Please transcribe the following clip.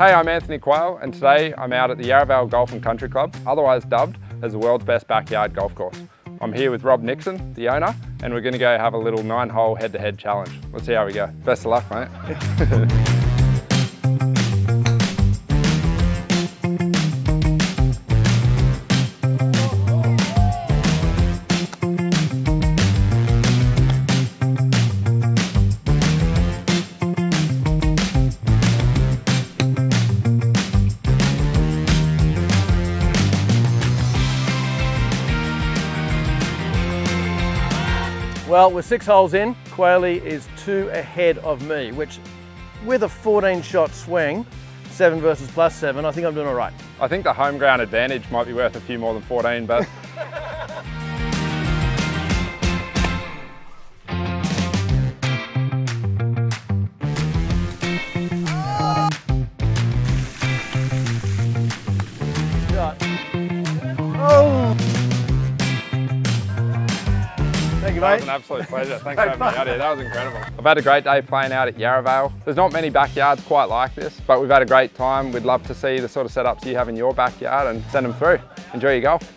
Hey, I'm Anthony Quayle and today I'm out at the Yarravale Golf and Country Club, otherwise dubbed as the world's best backyard golf course. I'm here with Rob Nixon, the owner, and we're going to go have a little nine-hole head-to-head challenge. Let's see how we go. Best of luck, mate. Well, with six holes in, Quayle is two ahead of me, which with a 14 shot swing, seven versus plus seven, I think I'm doing all right. I think the home ground advantage might be worth a few more than 14, but You, That mate. was an absolute pleasure. Thanks for having me out here. That was incredible. I've had a great day playing out at Yarravale. There's not many backyards quite like this, but we've had a great time. We'd love to see the sort of setups you have in your backyard and send them through. Enjoy your golf.